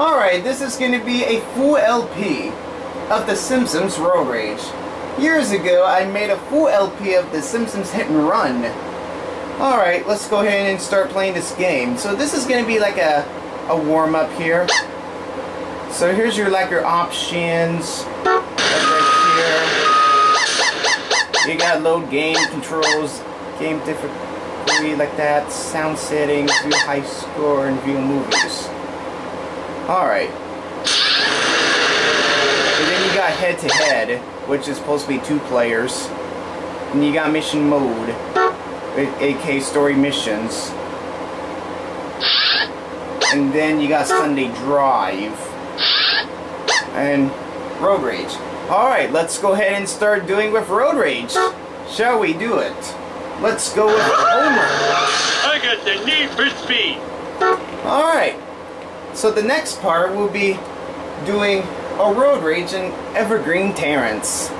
Alright, this is going to be a full LP of The Simpsons Road Rage. Years ago, I made a full LP of The Simpsons Hit and Run. Alright, let's go ahead and start playing this game. So this is going to be like a, a warm-up here. So here's your like your options. Right here. You got load game controls, game difficulty like that, sound settings, view high score, and view movies. Alright. And then you got head to head, which is supposed to be two players. And you got mission mode, aka story missions. And then you got Sunday Drive. And Road Rage. Alright, let's go ahead and start doing with Road Rage. Shall we do it? Let's go with Homer. I got the need for speed. Alright. So the next part will be doing a road rage in Evergreen Terrace.